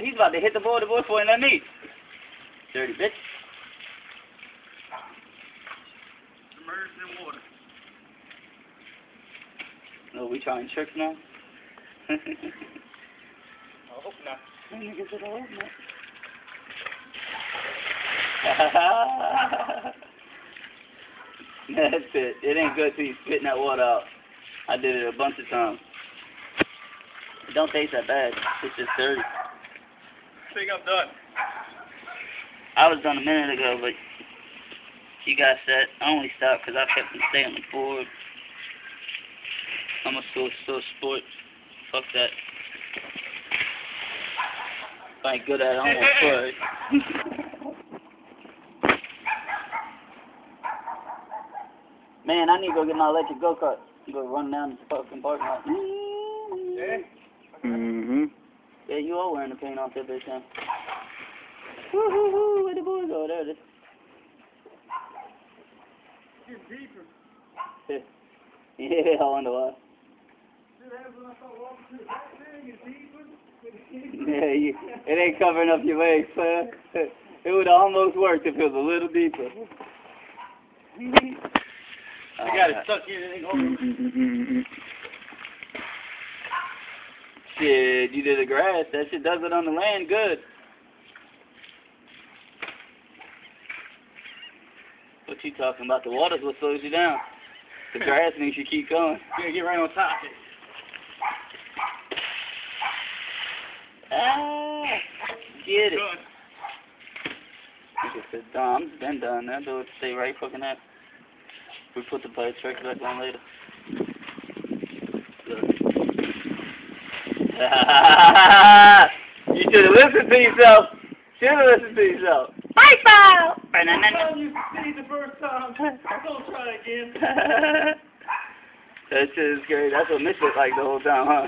shit, he's about to hit the boy, the boy for let me. Dirty bitch. Submerged in water. No, we trying tricks now? I hope not. Nigga said, "I hope not." That's it. It ain't good till you spitting that water out. I did it a bunch of times. It don't taste that bad. It's just dirty. I think I'm done. I was done a minute ago, but you got set. I only stopped because I kept on staying on the board. I'm a so so sport. Fuck that. If I ain't good at it, I don't want to play. Man, I need to go get my electric go kart. Go run down the fucking parking lot. Yeah? Yeah, you wearing the paint on tip this time. Woo hoo hoo, where the boy go? There it is. Get deeper. Yeah, I wonder why. See, that's when I start walking through that thing. It's deeper. Yeah, you, it ain't covering up your legs, man. It would almost work if it was a little deeper. I got it stuck here. It ain't going Mm-hmm. Shit, you did the grass. That shit does it on the land good. What you talking about? The water's what slows you down. The grass makes you keep going. You're gonna get right on top of it. Ah, get it. Nigga said, done. I'm been done. That do it stay right fucking there. We put the pipe track back on later. Good. you should have listened to yourself. Should have listened to yourself. Pipe out! Well, you see the first time. Don't try again. that shit is scary. That's what Mitch looked like the whole time, huh?